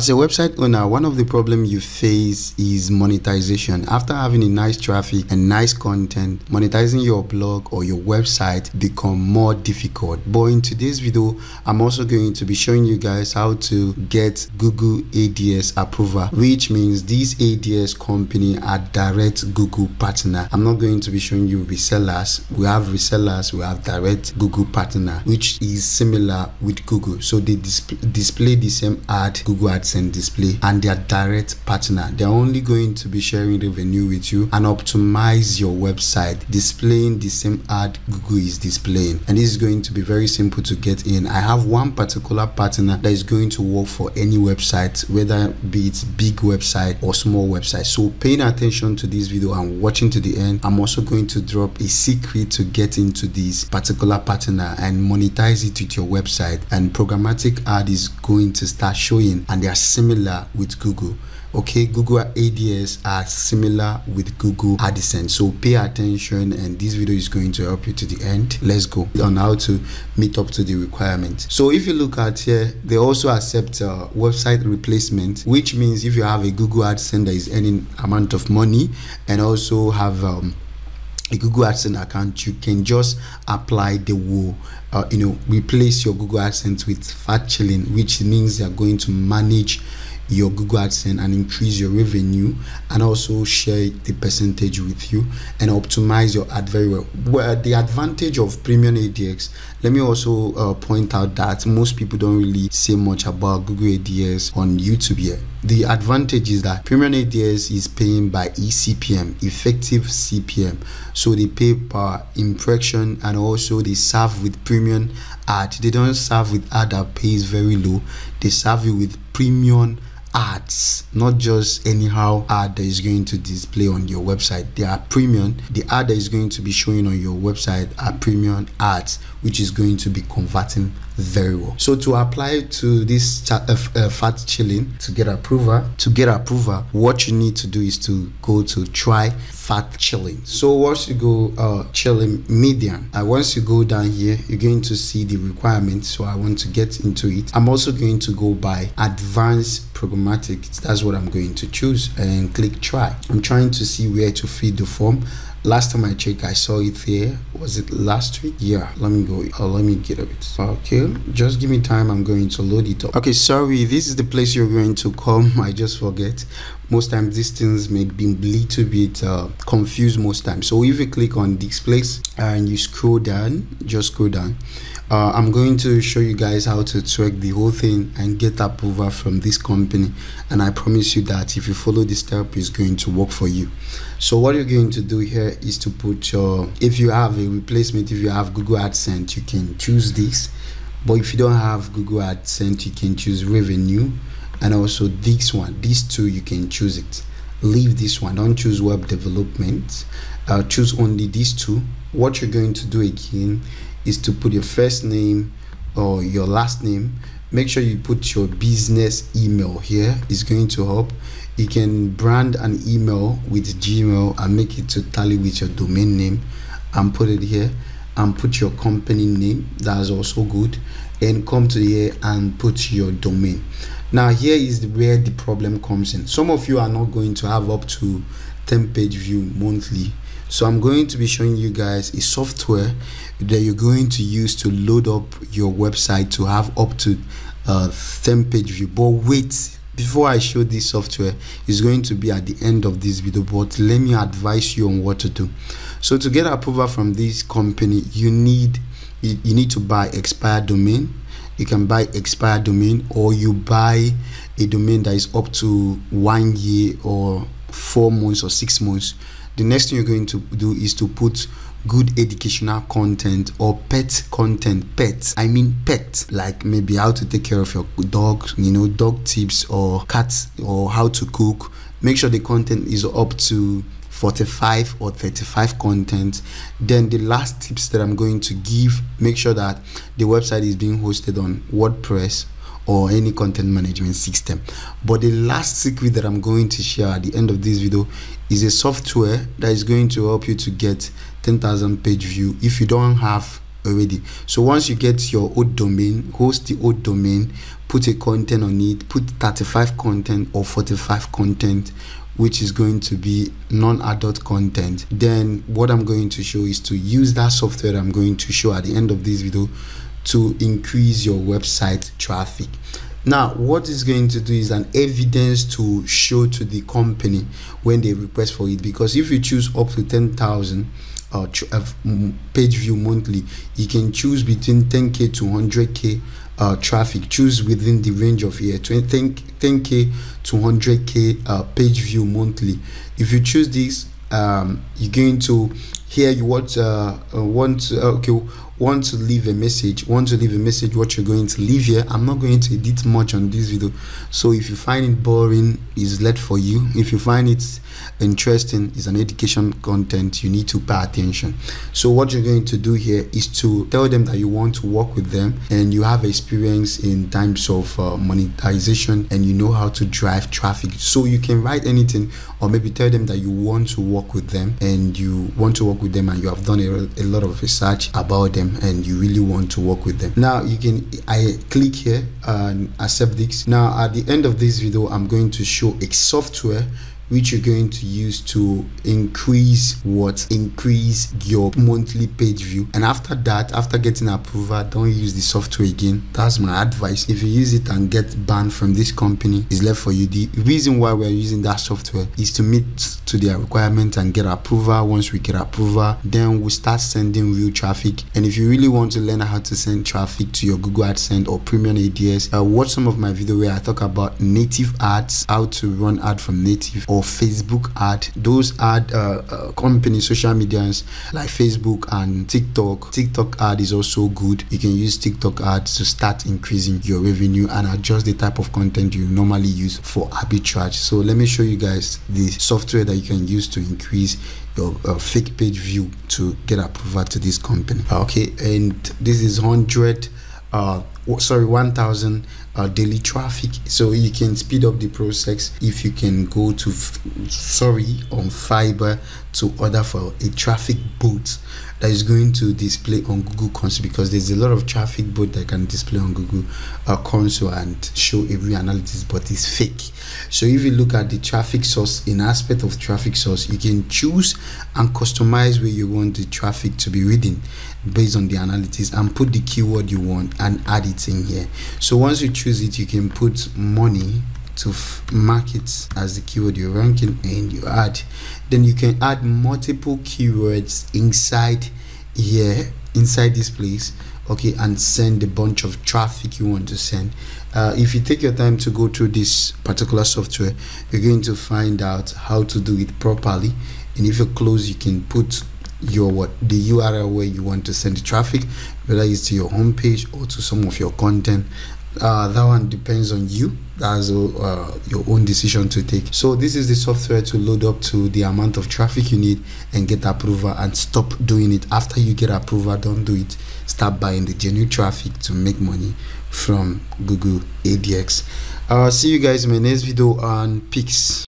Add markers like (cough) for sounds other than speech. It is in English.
As a website owner, one of the problems you face is monetization. After having a nice traffic and nice content, monetizing your blog or your website become more difficult. But in today's video, I'm also going to be showing you guys how to get Google AdX approval, which means these ADS company are direct Google partner. I'm not going to be showing you resellers. We have resellers, we have direct Google partner, which is similar with Google. So they display, display the same ad Google AdSense display and their direct partner. They're only going to be sharing revenue with you and optimize your website, displaying the same ad Google is displaying. And this is going to be very simple to get in. I have one particular partner that is going to work for any website, whether be it big website or small website. So paying attention to this video and watching to the end, I'm also going to drop a secret to get into this particular partner and monetize it with your website. And programmatic ad is going to start showing and they are similar with Google. Okay google ads are similar with google adsense. So pay attention and this video is going to help you to the end. Let's go on how to meet up to the requirement so if you look at here they also accept uh, website replacement which means if you have a google adsense that is earning amount of money and also have um, a Google AdSense account, you can just apply the will, uh, you know, replace your Google AdSense with fat chilling, which means they're going to manage your Google AdSense and increase your revenue and also share the percentage with you and optimize your ad very well. Well, the advantage of premium ADS, let me also uh, point out that most people don't really say much about Google ADS on YouTube yet. The advantage is that premium ADS is paying by ECPM, effective CPM. So they pay per impression and also they serve with premium ad. They don't serve with ad that pays very low. They serve you with premium ads not just anyhow ad that is going to display on your website. They are premium. The ad that is going to be showing on your website are premium ads which is going to be converting very well. So to apply to this uh, uh, fat chilling to get approval to get approval what you need to do is to go to try fat chilling. So once you go uh chilling median and once you go down here you're going to see the requirements so i want to get into it. I'm also going to go by advanced programmatic. That's what i'm going to choose and click try. I'm trying to see where to feed the form last time i checked i saw it there was it last week? Yeah let me go. Oh, let me get a bit. Okay just give me time. I'm going to load it up. Okay sorry this is the place you're going to come. (laughs) I just forget. Most times these things may be a little bit uh, confused most times. So if you click on this place and you scroll down just scroll down uh, I'm going to show you guys how to track the whole thing and get approval from this company. And I promise you that if you follow this step it's going to work for you. So what you're going to do here is to put your if you have a replacement if you have Google AdSense you can choose this. But if you don't have Google AdSense you can choose revenue and also this one. These two you can choose it. Leave this one. Don't choose web development. Uh, choose only these two. What you're going to do again is to put your first name or your last name. Make sure you put your business email here. It's going to help. You can brand an email with gmail and make it to tally with your domain name and put it here and put your company name. That's also good. And come to here and put your domain. Now here is where the problem comes in. Some of you are not going to have up to 10 page view monthly so i'm going to be showing you guys a software that you're going to use to load up your website to have up to uh 10 page view. But wait before i show this software is going to be at the end of this video but let me advise you on what to do. So to get approval from this company you need you, you need to buy expired domain. You can buy expired domain or you buy a domain that is up to one year or four months or six months the next thing you're going to do is to put good educational content or pet content pets i mean pet like maybe how to take care of your dog you know dog tips or cats or how to cook. Make sure the content is up to 45 or 35 content. Then the last tips that i'm going to give make sure that the website is being hosted on wordpress or any content management system. But the last secret that i'm going to share at the end of this video is a software that is going to help you to get 10,000 page view if you don't have already. So once you get your old domain host the old domain put a content on it put 35 content or 45 content which is going to be non-adult content then what i'm going to show is to use that software i'm going to show at the end of this video to increase your website traffic. Now what is going to do is an evidence to show to the company when they request for it because if you choose up to 10,000 uh, uh page view monthly you can choose between 10k to 100k uh, traffic. Choose within the range of here 20, 10k to 100k uh, page view monthly. If you choose this um, you're going to here you want uh, uh want uh, okay want to leave a message want to leave a message what you're going to leave here i'm not going to edit much on this video. So if you find it boring is led for you. If you find it interesting is an education content you need to pay attention. So what you're going to do here is to tell them that you want to work with them and you have experience in times of uh, monetization and you know how to drive traffic. So you can write anything or maybe tell them that you want to work with them and you want to work with them and you have done a, a lot of research about them and you really want to work with them. Now you can i click here and accept this. Now at the end of this video i'm going to show a software which you're going to use to increase what? Increase your monthly page view. And after that after getting approval don't use the software again. That's my advice. If you use it and get banned from this company is left for you. The reason why we're using that software is to meet to their requirements and get approval. Once we get approval then we start sending real traffic. And if you really want to learn how to send traffic to your google adsense or premium ads uh, watch some of my video where i talk about native ads how to run ad from native or Facebook ad. Those ad uh, uh, company social medias like Facebook and TikTok. TikTok ad is also good. You can use TikTok ads to start increasing your revenue and adjust the type of content you normally use for arbitrage. So let me show you guys the software that you can use to increase your uh, fake page view to get approval to this company. Okay, and this is 100 uh sorry 1000 uh, daily traffic. So you can speed up the process if you can go to sorry on Fiverr to order for a traffic bot that is going to display on google console because there's a lot of traffic bot that can display on google uh, console and show every analysis but it's fake. So if you look at the traffic source in aspect of traffic source you can choose and customize where you want the traffic to be reading based on the analytics and put the keyword you want and add it in here. So once you choose it you can put money to mark it as the keyword you're ranking and you add. Then you can add multiple keywords inside here inside this place okay and send a bunch of traffic you want to send. Uh, if you take your time to go through this particular software you're going to find out how to do it properly. And if you're close you can put your what the url where you want to send the traffic whether it's to your homepage or to some of your content. Uh, that one depends on you. That's uh, your own decision to take. So this is the software to load up to the amount of traffic you need and get approval and stop doing it. After you get approval don't do it. Start buying the genuine traffic to make money from google adx uh see you guys in my next video on pix